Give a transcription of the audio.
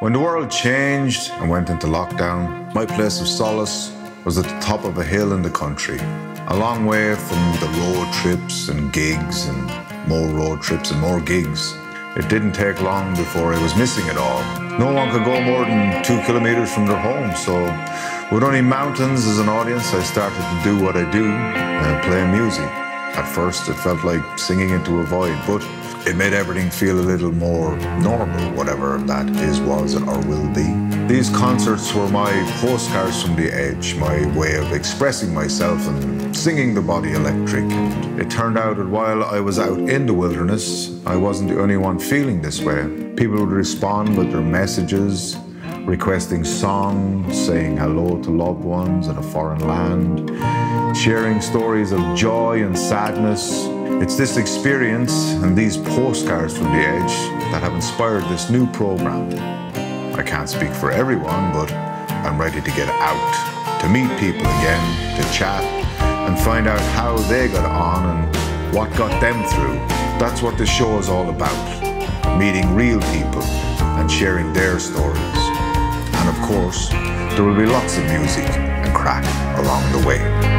When the world changed and went into lockdown, my place of solace was at the top of a hill in the country, a long way from the road trips and gigs and more road trips and more gigs. It didn't take long before I was missing it all. No one could go more than two kilometers from their home, so with only mountains as an audience, I started to do what I do, uh, play music. At first, it felt like singing into a void, but it made everything feel a little more normal, whatever that is, was, or will be. These concerts were my postcards from the edge, my way of expressing myself and singing the body electric. It turned out that while I was out in the wilderness, I wasn't the only one feeling this way. People would respond with their messages, requesting songs, saying hello to loved ones in a foreign land, sharing stories of joy and sadness. It's this experience and these postcards from the edge that have inspired this new program. I can't speak for everyone, but I'm ready to get out, to meet people again, to chat, and find out how they got on and what got them through. That's what this show is all about meeting real people and sharing their stories. And of course, there will be lots of music and crack along the way.